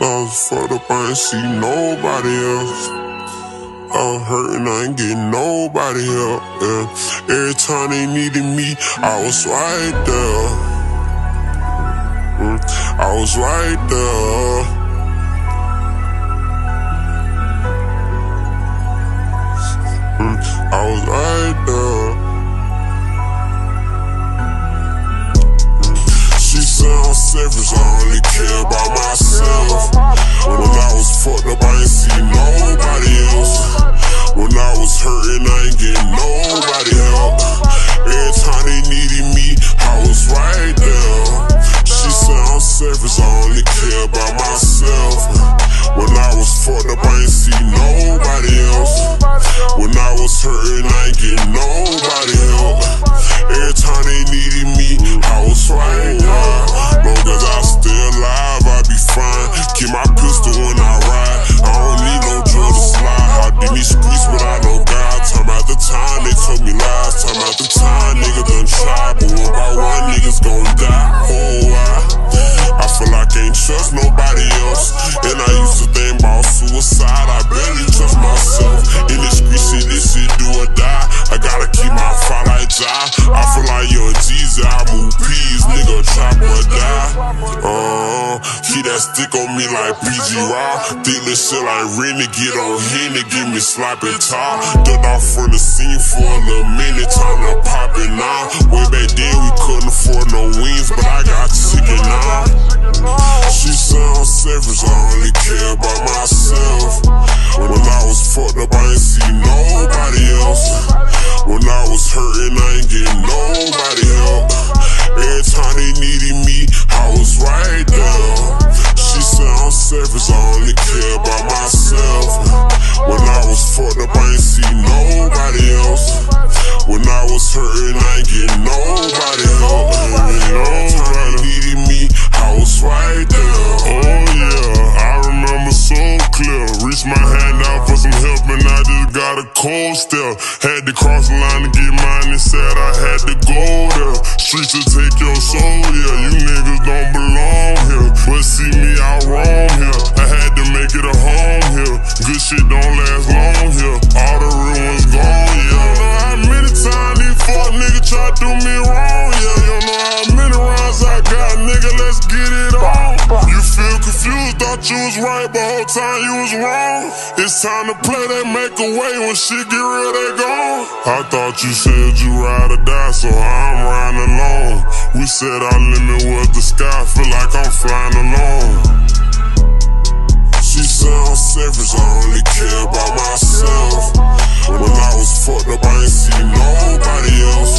Was fucked up, I ain't see nobody else. I was hurting, I ain't getting nobody help. Yeah. Every time they needed me, I was right there. Mm, I was right there. Selfish, I only care about myself. When I was fucked up, I ain't see nobody that stick on me like PG Raw. This shit like get on to give me sloppy top. Ducked off from the scene for a little minute, time to pop it now. Way back then we couldn't afford no wings, but I got chicken now. Got a cold step. Had to cross the line to get mine and said I had to go there. Streets will take your soul, yeah. You niggas don't belong here. But see me out wrong here. I had to make it a home here. Good shit don't thought you was right, but whole time you was wrong. It's time to play, that make a way. When shit get real, they gone. I thought you said you ride or die, so I'm riding alone. We said our limit was the sky, feel like I'm flying alone. She said I'm selfish, I only care about myself. When I was fucked up, I ain't see nobody else.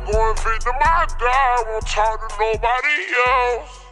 Nobody else. I go and victim my dad, won't talk to nobody else.